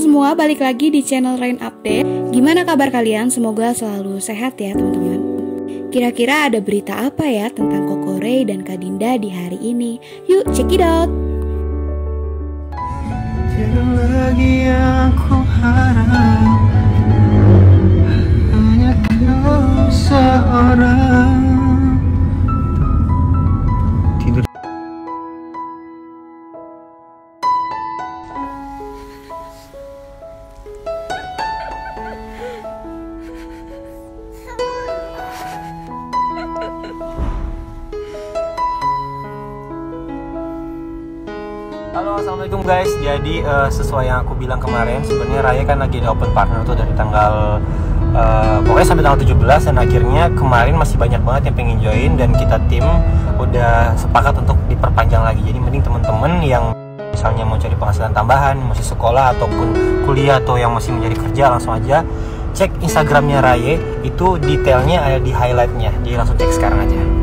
semua, balik lagi di channel Rain Update. Gimana kabar kalian? Semoga selalu sehat ya teman-teman. Kira-kira ada berita apa ya tentang Koko Ray dan Kak Dinda di hari ini? Yuk check it out! Lagi yang ku harap Hanya kau seorang Halo assalamualaikum guys. Jadi eh, sesuai yang aku bilang kemarin sebenarnya Raya kan lagi ada open partner tuh dari tanggal eh, pokoknya sampai tanggal 17 dan akhirnya kemarin masih banyak banget yang pengen join dan kita tim udah sepakat untuk diperpanjang lagi. Jadi mending temen-temen yang misalnya mau cari penghasilan tambahan masih sekolah ataupun kuliah atau yang masih mencari kerja langsung aja cek instagramnya Raya. Itu detailnya ada di highlightnya. Jadi langsung cek sekarang aja